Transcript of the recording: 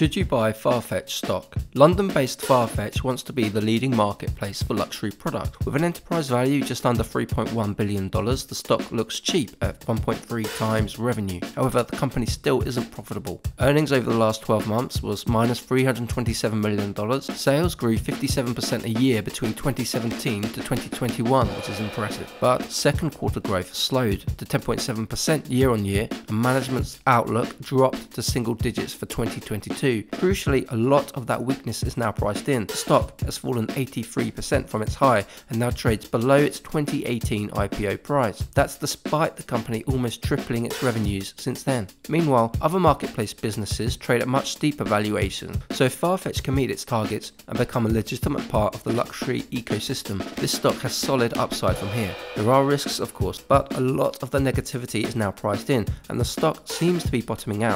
Should you buy Farfetch stock? London based Farfetch wants to be the leading marketplace for luxury product. With an enterprise value just under $3.1 billion, the stock looks cheap at 1.3 times revenue. However, the company still isn't profitable. Earnings over the last 12 months was minus $327 million. Sales grew 57% a year between 2017 to 2021, which is impressive. But second quarter growth slowed to 10.7% year on year, and management's outlook dropped to single digits for 2022 Crucially, a lot of that weakness is now priced in. The stock has fallen 83% from its high and now trades below its 2018 IPO price. That's despite the company almost tripling its revenues since then. Meanwhile, other marketplace businesses trade at much steeper valuations, so Farfetch can meet its targets and become a legitimate part of the luxury ecosystem, this stock has solid upside from here. There are risks, of course, but a lot of the negativity is now priced in, and the stock seems to be bottoming out.